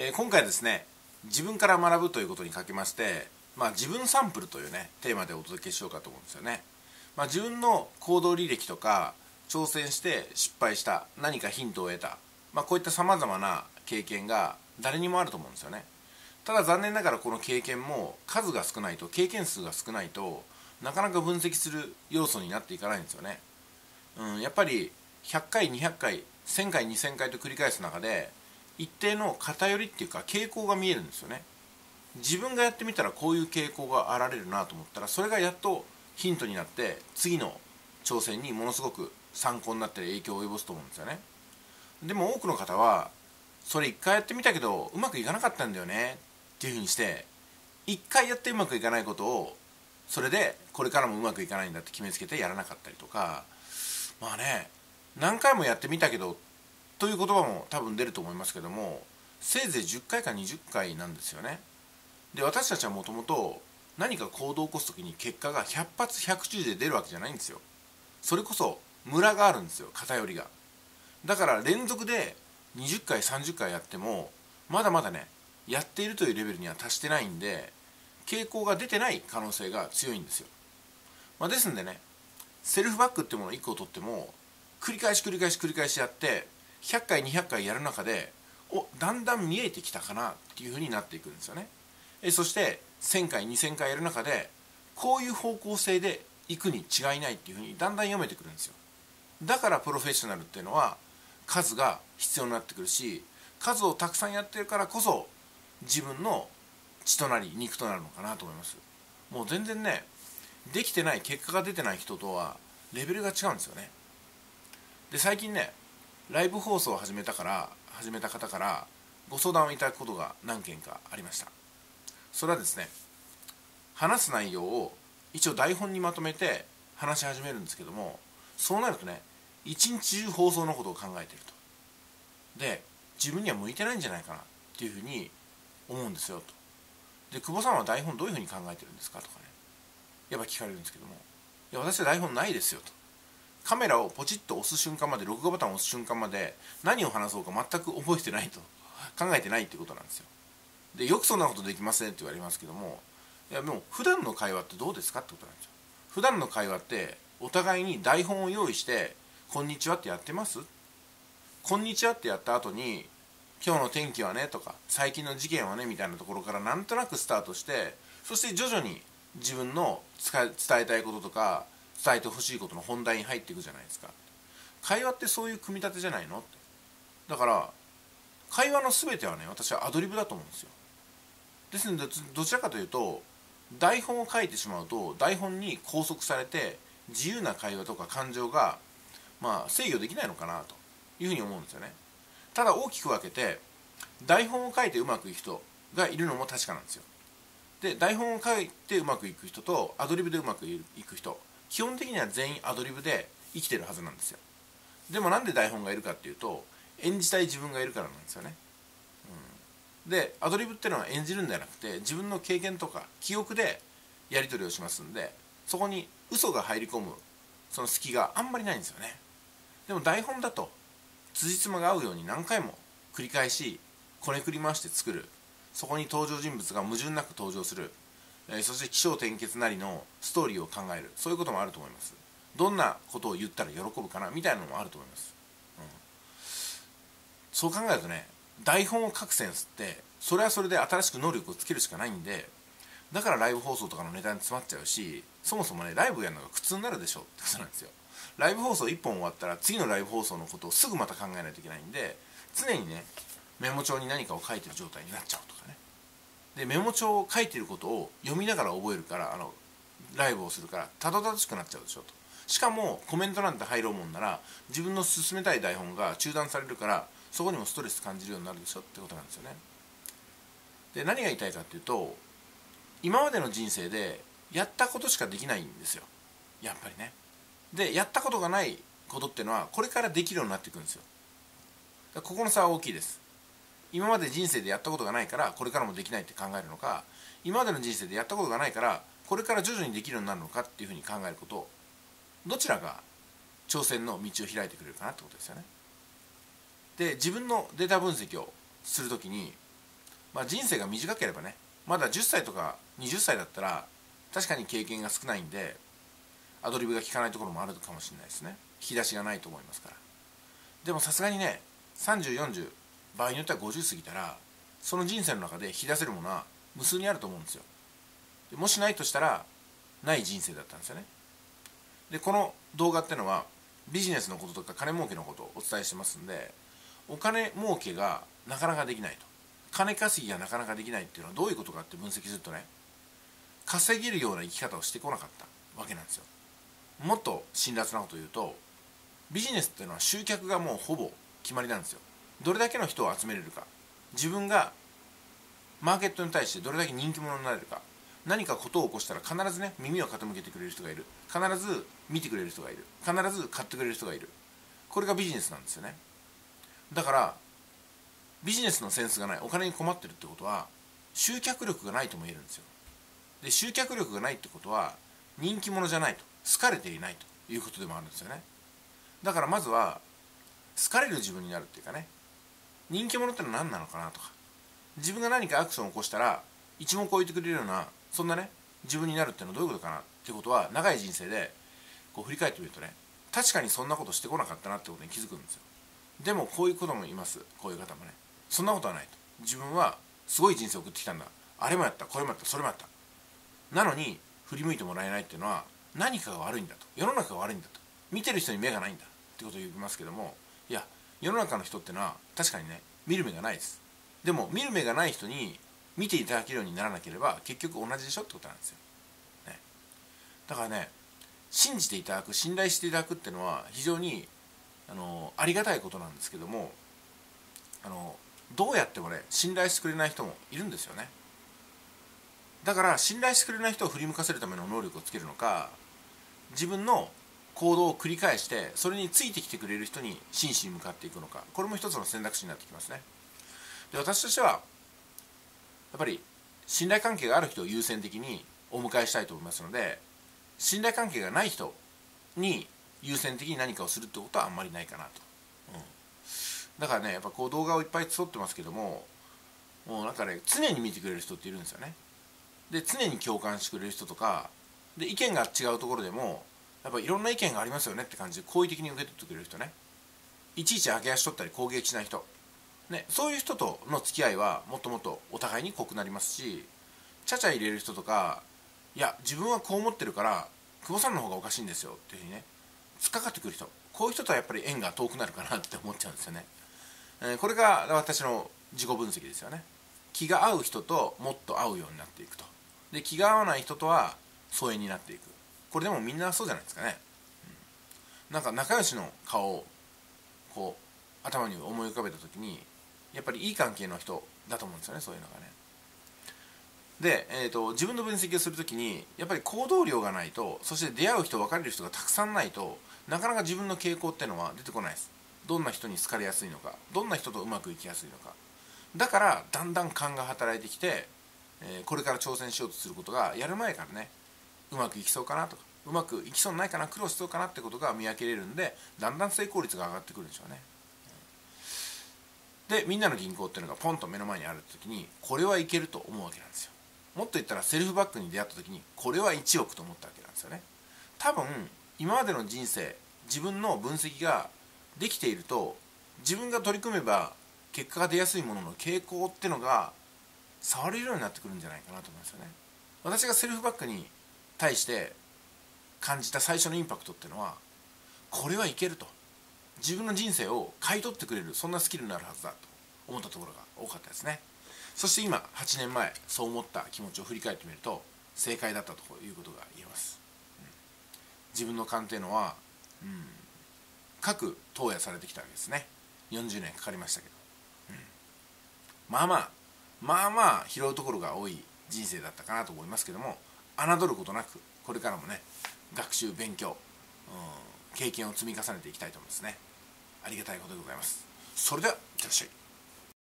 えー、今回ですね自分から学ぶということにかけまして、まあ、自分サンプルというねテーマでお届けしようかと思うんですよね、まあ、自分の行動履歴とか挑戦して失敗した何かヒントを得た、まあ、こういったさまざまな経験が誰にもあると思うんですよね。ただ残念ながらこの経験も数が少ないと経験数が少ないとなかなか分析する要素になっていかないんですよね、うん、やっぱり100回200回1000回2000回と繰り返す中で一定の偏りっていうか傾向が見えるんですよね。自分がやってみたらこういう傾向があられるなと思ったらそれがやっとヒントになって次の挑戦にものすごく参考になって影響を及ぼすと思うんですよね。でも多くの方はそれ一回やってみたけどうまくいかなかったんだよねっていうふうにして一回やってうまくいかないことをそれでこれからもうまくいかないんだって決めつけてやらなかったりとか。まあね何回もやってみたけどという言葉も多分出ると思いますけどもせいぜい10回か20回なんですよね。で私たちはもともと何か行動を起こす時に結果が100発100中で出るわけじゃないんですよ。それこそムラがあるんですよ。偏りが。だから連続で20回30回やってもまだまだねやっているというレベルには達してないんで傾向が出てない可能性が強いんですよ、まあ、ですんでねセルフバックっていうものを1個取っても繰り返し繰り返し繰り返しやって100回200回やる中でおだんだん見えてきたかなっていうふうになっていくんですよね。えそして1000回2000回やる中でこういう方向性で行くに違いないっていうふうにだんだん読めてくるんですよ。だからプロフェッショナルっていうのは数が必要になってくるし数をたくさんやってるからこそ自分の血となり肉となるのかなと思います。もう全然ねできてない結果が出てない人とはレベルが違うんですよね。で最近ねライブ放送を始めたから始めた方からご相談をいただくことが何件かありました。それはですね話す内容を一応台本にまとめて話し始めるんですけどもそうなるとね一日中放送のことを考えてると。で自分には向いてないんじゃないかなっていうふうに思うんですよと。で久保さんは台本どういうふうに考えてるんですかとかねやっぱ聞かれるんですけどもいや私は台本ないですよと。カメラをポチッと押す瞬間まで録画ボタンを押す瞬間まで何を話そうか全く覚えてないと考えてないってことなんですよ。でよくそんなことできませんって言われますけどもいやもう普段の会話ってどうですかってことなんですよ。普段の会話ってお互いに台本を用意して「こんにちは」ってやってます？こんにちはってやった後に今日の天気はねとか最近の事件はねみたいなところからなんとなくスタートしてそして徐々に自分の伝えたいこととか伝えてほしいことの本題に入っていくじゃないですか。会話ってそういう組み立てじゃないの？だから会話の全てはね私はアドリブだと思うんですよ。ですのでどちらかというと台本を書いてしまうと台本に拘束されて自由な会話とか感情がまあ制御できないのかなというふうに思うんですよね。ただ大きく分けて台本を書いてうまくいく人がいるのも確かなんですよ。で台本を書いてうまくいく人とアドリブでうまくいく人基本的には全員アドリブで生きてるはずなんですよ。でもなんで台本がいるかっていうと演じたい自分がいるからなんですよね、うん、でアドリブっていうのは演じるんじゃなくて自分の経験とか記憶でやり取りをしますんでそこに嘘が入り込むその隙があんまりないんですよね。でも台本だと辻褄が合うように何回も繰り返しこねくり回して作る。そこに登場人物が矛盾なく登場する。えそして起承転結なりのストーリーを考える。そういうこともあると思います。どんなことを言ったら喜ぶかなみたいなのもあると思います、うん、そう考えるとね台本を書くセンスってそれはそれで新しく能力をつけるしかないんでだからライブ放送とかのネタに詰まっちゃうしそもそもねライブやるのが苦痛になるでしょ。ってことなんですよ。ライブ放送1本終わったら次のライブ放送のことをすぐまた考えないといけないんで常にねメモ帳に何かを書いてる状態になっちゃうとかね。でメモ帳を書いてることを読みながら覚えるからあのライブをするからたどたどしくなっちゃうでしょと。しかもコメントなんて入ろうもんなら自分の進めたい台本が中断されるからそこにもストレス感じるようになるでしょってことなんですよね。で何が言いたいかっていうと今までの人生でやったことしかできないんですよ。やっぱりね。でやったことがないことっていうのはこれからできるようになっていくんですよ。ここの差は大きいです。今まで人生でやったことがないからこれからもできないって考えるのか今までの人生でやったことがないからこれから徐々にできるようになるのかっていうふうに考えることどちらが挑戦の道を開いてくれるかなってことですよね。で自分のデータ分析をするときにまあ、人生が短ければねまだ10歳とか20歳だったら確かに経験が少ないんでアドリブが効かないところもあるかもしれないですね。引き出しがないと思いますから。でもさすがにね3040場合によっては50過ぎたらその人生の中で引き出せるものは無数にあると思うんですよ。でもしないとしたらない人生だったんですよね。でこの動画ってのはビジネスのこととか金儲けのことをお伝えしてますんでお金儲けがなかなかできないと。金稼ぎがなかなかできないっていうのはどういうことかって分析するとね稼げるような生き方をしてこなかったわけなんですよ。もっと辛辣なこと言うとビジネスっていうのは集客がもうほぼ決まりなんですよ。どれだけの人を集めれるか。自分がマーケットに対してどれだけ人気者になれるか。何かことを起こしたら必ずね耳を傾けてくれる人がいる。必ず見てくれる人がいる。必ず買ってくれる人がいる。これがビジネスなんですよね。だからビジネスのセンスがない。お金に困ってるってことは集客力がないとも言えるんですよ。で集客力がないってことは人気者じゃないと。好かれていないということでもあるんですよね。だからまずは好かれる自分になるっていうかね。人気者ってのは何なのかなとか。自分が何かアクションを起こしたら一目置いてくれるようなそんなね自分になるっていうのはどういうことかなってことは長い人生でこう振り返ってみるとね確かにそんなことしてこなかったなってことに気づくんですよ。でもこういうこともいます。こういう方もね。そんなことはないと。自分はすごい人生を送ってきたんだ。あれもやった。これもやった。それもやった。なのに振り向いてもらえないっていうのは何かが悪いんだと。世の中が悪いんだと。見てる人に目がないんだってことを言いますけどもいや世の中の人ってのは確かにね見る目がないです。でも見る目がない人に見ていただけるようにならなければ結局同じでしょってことなんですよ、ね、だからね信じていただく信頼していただくっていうのは非常にあのありがたいことなんですけどもあのどうやってもね信頼してくれない人もいるんですよね。だから信頼してくれない人を振り向かせるための能力をつけるのか自分の行動を繰り返してそれについてきてくれる人に真摯に向かっていくのか。これも一つの選択肢になってきますね。で私としてはやっぱり信頼関係がある人を優先的にお迎えしたいと思いますので信頼関係がない人に優先的に何かをするってことはあんまりないかなと、うん、だからねやっぱこう動画をいっぱい撮ってますけどももうなんかね常に見てくれる人っているんですよね。で常に共感してくれる人とかで意見が違うところでもやっぱいろんな意見がありますよねって感じ。で好意的に受け取ってくれる人ね。いちいち揚げ足取ったり攻撃しない人、ね、そういう人との付き合いはもっともっとお互いに濃くなりますしちゃちゃ入れる人とかいや自分はこう思ってるから久保さんの方がおかしいんですよっていうふうにね突っかかってくる人。こういう人とはやっぱり縁が遠くなるかなって思っちゃうんですよね、えー、これが私の自己分析ですよね。気が合う人ともっと合うようになっていくと。で気が合わない人とは疎遠になっていく。これでもみんなそうじゃないですかね、うん、なんか仲良しの顔をこう頭に思い浮かべた時にやっぱりいい関係の人だと思うんですよねそういうのがね。で、えーと、自分の分析をする時にやっぱり行動量がないとそして出会う人別れる人がたくさんないとなかなか自分の傾向っていうのは出てこないです。どんな人に好かれやすいのかどんな人とうまくいきやすいのか。だからだんだん勘が働いてきて、えー、これから挑戦しようとすることがやる前からねうまくいきそうかなとかうまくいきそうにないかな苦労しそうかなってことが見分けれるんでだんだん成功率が上がってくるんでしょうね。でみんなの銀行っていうのがポンと目の前にある時にこれはいけると思うわけなんですよ。もっと言ったらセルフバックに出会った時にこれは1億と思ったわけなんですよね。多分今までの人生自分の分析ができていると自分が取り組めば結果が出やすいものの傾向っていうのが触れるようになってくるんじゃないかなと思いますよね。私がセルフバックに対して感じた最初のインパクトっていうのはこれはいけると。自分の人生を買い取ってくれるそんなスキルになるはずだと思ったところが多かったですね。そして今8年前そう思った気持ちを振り返ってみると正解だったということが言えます、うん、自分の勘っていうのは、うん、各投野されてきたわけですね。40年かかりましたけど、うん、まあまあまあまあ拾うところが多い人生だったかなと思いますけども侮ることなくこれからもね学習勉強、うん、経験を積み重ねていきたいと思いますね。ありがたいことでございます。それではいってらっしゃい。